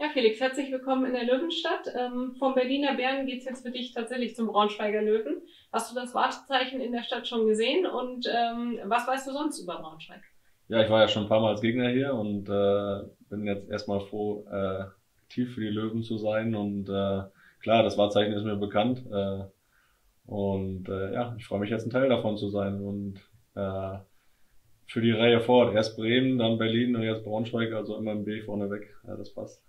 Ja, Felix, herzlich willkommen in der Löwenstadt. Ähm, vom Berliner Bären geht's jetzt für dich tatsächlich zum Braunschweiger Löwen. Hast du das Wartezeichen in der Stadt schon gesehen und ähm, was weißt du sonst über Braunschweig? Ja, ich war ja schon ein paar Mal als Gegner hier und äh, bin jetzt erstmal froh, äh, tief für die Löwen zu sein. Und äh, klar, das Wahrzeichen ist mir bekannt. Äh, und äh, ja, ich freue mich jetzt ein Teil davon zu sein. Und äh, für die Reihe fort, erst Bremen, dann Berlin und jetzt Braunschweig, also immer im B vorneweg. Ja, das passt.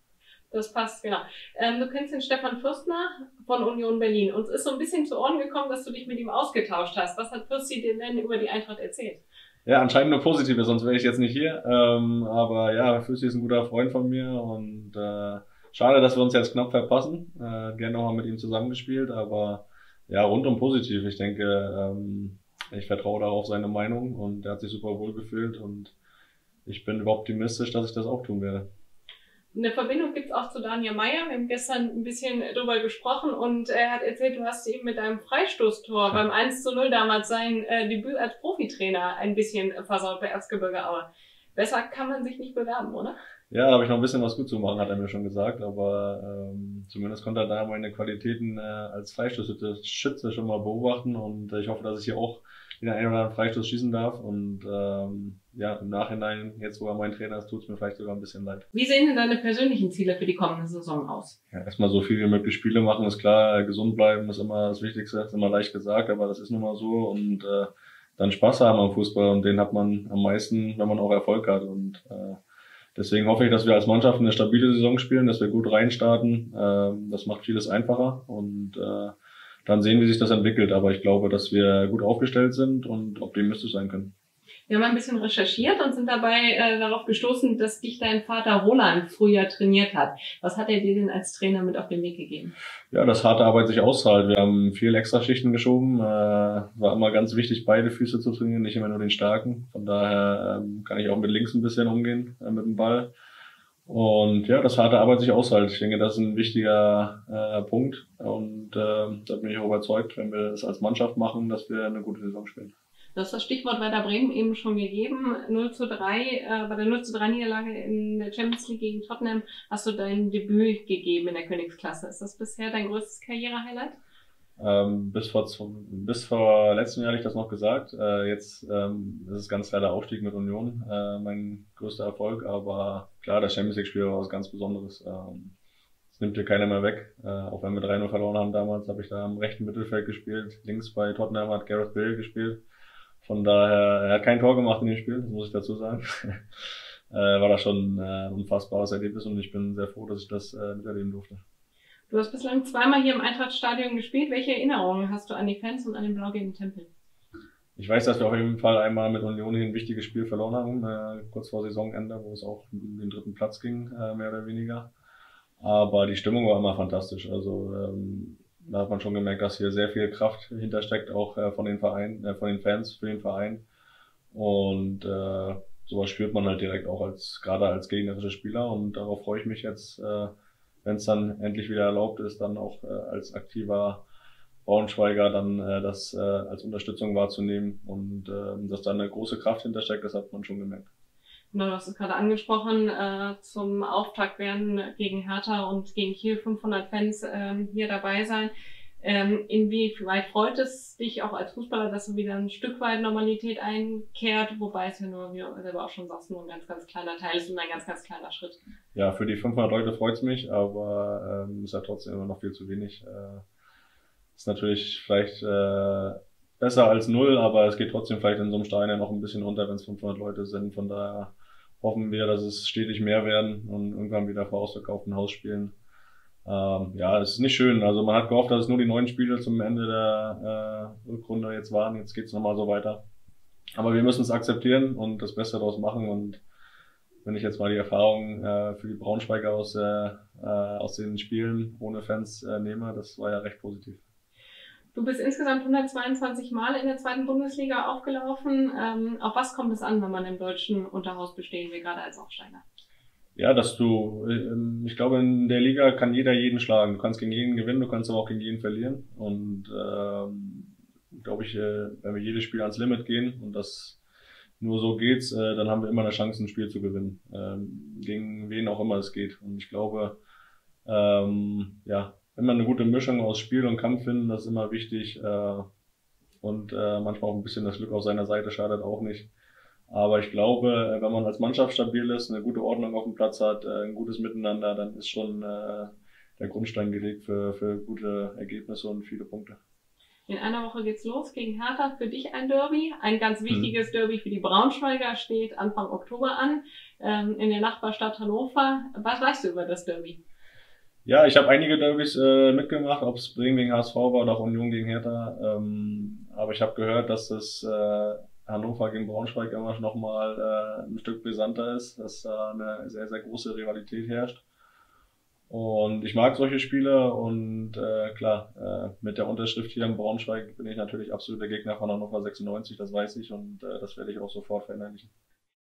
Das passt, genau. Ähm, du kennst den Stefan Fürstner von Union Berlin. Uns ist so ein bisschen zu Ohren gekommen, dass du dich mit ihm ausgetauscht hast. Was hat Fürsti dir denn über die Eintracht erzählt? Ja, anscheinend nur Positive, sonst wäre ich jetzt nicht hier. Ähm, aber ja, Fürsti ist ein guter Freund von mir und äh, schade, dass wir uns jetzt knapp verpassen. Äh, gerne nochmal mit ihm zusammengespielt, aber ja, rundum positiv. Ich denke, ähm, ich vertraue darauf seine Meinung und er hat sich super wohl gefühlt und ich bin optimistisch, dass ich das auch tun werde. Eine Verbindung gibt's auch zu Daniel Meyer. Wir haben gestern ein bisschen drüber gesprochen und er hat erzählt, du hast ihm mit deinem Freistoßtor ja. beim 1 zu 0 damals sein äh, Debüt als Profitrainer ein bisschen versaut bei Erzgebirge Aue. Besser kann man sich nicht bewerben, oder? Ja, da habe ich noch ein bisschen was gut zu machen, hat er mir schon gesagt, aber ähm, zumindest konnte er da meine Qualitäten äh, als Freistoßschütze schon mal beobachten und ich hoffe, dass ich hier auch den einen oder anderen Freistoß schießen darf. Und ähm, ja, im Nachhinein, jetzt wo er mein Trainer ist, tut es mir vielleicht sogar ein bisschen leid. Wie sehen denn deine persönlichen Ziele für die kommende Saison aus? Ja, erstmal so viel wie möglich Spiele machen, ist klar. Gesund bleiben ist immer das Wichtigste, ist immer leicht gesagt, aber das ist nun mal so. Und äh, dann Spaß haben am Fußball und den hat man am meisten, wenn man auch Erfolg hat. Und äh, deswegen hoffe ich, dass wir als Mannschaft eine stabile Saison spielen, dass wir gut reinstarten. Äh, das macht vieles einfacher und äh, dann sehen, wie sich das entwickelt. Aber ich glaube, dass wir gut aufgestellt sind und optimistisch sein können. Wir haben ein bisschen recherchiert und sind dabei äh, darauf gestoßen, dass dich dein Vater Roland früher trainiert hat. Was hat er dir denn als Trainer mit auf den Weg gegeben? Ja, dass harte Arbeit sich auszahlt. Wir haben viel Extraschichten geschoben. Äh, war immer ganz wichtig, beide Füße zu trainieren, nicht immer nur den starken. Von daher ähm, kann ich auch mit links ein bisschen umgehen, äh, mit dem Ball. Und ja, das harte Arbeit sich aushält. Ich denke, das ist ein wichtiger äh, Punkt. Und äh, da bin ich auch überzeugt, wenn wir es als Mannschaft machen, dass wir eine gute Saison spielen. Du hast das Stichwort Werder Bremen eben schon gegeben. 0 zu 3, äh, bei der 0 zu 3 Niederlage in der Champions League gegen Tottenham hast du dein Debüt gegeben in der Königsklasse. Ist das bisher dein größtes Karrierehighlight? Ähm, bis vor bis vor letztem Jahr hatte ich das noch gesagt. Äh, jetzt ähm, ist es ganz klar der Aufstieg mit Union, äh, mein größter Erfolg. Aber klar, das Champions League Spiel war was ganz Besonderes. Ähm, das nimmt dir keiner mehr weg. Äh, auch wenn wir 3-0 verloren haben damals, habe ich da im rechten Mittelfeld gespielt. Links bei Tottenham hat Gareth Bale gespielt. Von daher, er hat kein Tor gemacht in dem Spiel, das muss ich dazu sagen. äh, war das schon äh, ein unfassbares Erlebnis und ich bin sehr froh, dass ich das äh, miterleben durfte. Du hast bislang zweimal hier im Eintrachtstadion gespielt. Welche Erinnerungen hast du an die Fans und an den blau-gelben Tempel? Ich weiß, dass wir auf jeden Fall einmal mit Union hier ein wichtiges Spiel verloren haben, äh, kurz vor Saisonende, wo es auch um den dritten Platz ging, äh, mehr oder weniger. Aber die Stimmung war immer fantastisch. Also ähm, da hat man schon gemerkt, dass hier sehr viel Kraft hintersteckt, auch äh, von den Vereinen, äh, von den Fans für den Verein. Und äh, sowas spürt man halt direkt auch als gerade als gegnerischer Spieler und darauf freue ich mich jetzt. Äh, wenn es dann endlich wieder erlaubt ist, dann auch äh, als aktiver Braunschweiger dann äh, das äh, als Unterstützung wahrzunehmen und äh, dass da eine große Kraft hintersteckt, das hat man schon gemerkt. Genau, du hast es gerade angesprochen, äh, zum Auftakt werden gegen Hertha und gegen Kiel 500 Fans äh, hier dabei sein. Ähm, inwieweit freut es dich auch als Fußballer, dass so wieder ein Stück weit Normalität einkehrt, wobei es ja nur, wie du selber auch schon sagst, nur ein ganz, ganz kleiner Teil ist und ein ganz, ganz kleiner Schritt. Ja, für die 500 Leute freut es mich, aber ähm, ist ja trotzdem immer noch viel zu wenig. Äh, ist natürlich vielleicht äh, besser als null, aber es geht trotzdem vielleicht in so einem Stein ja noch ein bisschen unter, wenn es 500 Leute sind. Von daher hoffen wir, dass es stetig mehr werden und irgendwann wieder vor ausverkauften Haus spielen. Ähm, ja, es ist nicht schön. Also man hat gehofft, dass es nur die neun Spiele zum Ende der äh, Rückrunde jetzt waren. Jetzt geht's nochmal so weiter. Aber wir müssen es akzeptieren und das Beste daraus machen. Und wenn ich jetzt mal die Erfahrung äh, für die Braunschweiger aus, äh, äh, aus den Spielen ohne Fans äh, nehme, das war ja recht positiv. Du bist insgesamt 122 Mal in der zweiten Bundesliga aufgelaufen. Ähm, auf was kommt es an, wenn man im deutschen Unterhaus bestehen will, gerade als Aufsteiger? Ja, dass du, ähm, ich glaube, in der Liga kann jeder jeden schlagen. Du kannst gegen jeden gewinnen, du kannst aber auch gegen jeden verlieren. Und ähm, glaube ich, äh, wenn wir jedes Spiel ans Limit gehen und das nur so geht's, äh, dann haben wir immer eine Chance, ein Spiel zu gewinnen. Ähm, gegen wen auch immer es geht. Und ich glaube, ähm, ja, immer eine gute Mischung aus Spiel und Kampf finden, das ist immer wichtig. Äh, und äh, manchmal auch ein bisschen das Glück auf seiner Seite schadet auch nicht. Aber ich glaube, wenn man als Mannschaft stabil ist, eine gute Ordnung auf dem Platz hat, äh, ein gutes Miteinander, dann ist schon äh, der Grundstein gelegt für, für gute Ergebnisse und viele Punkte. In einer Woche geht's los gegen Hertha. Für dich ein Derby. Ein ganz wichtiges mhm. Derby für die Braunschweiger steht Anfang Oktober an ähm, in der Nachbarstadt Hannover. Was weißt du über das Derby? Ja, ich habe einige Derbys äh, mitgemacht, ob es Bremen gegen HSV war oder auch Union gegen Hertha. Ähm, aber ich habe gehört, dass das äh, Hannover gegen Braunschweig immer noch mal äh, ein Stück brisanter ist, dass da eine sehr, sehr große Rivalität herrscht. Und ich mag solche Spiele und äh, klar, äh, mit der Unterschrift hier in Braunschweig bin ich natürlich absoluter Gegner von Hannover 96, das weiß ich und äh, das werde ich auch sofort verinnerlichen.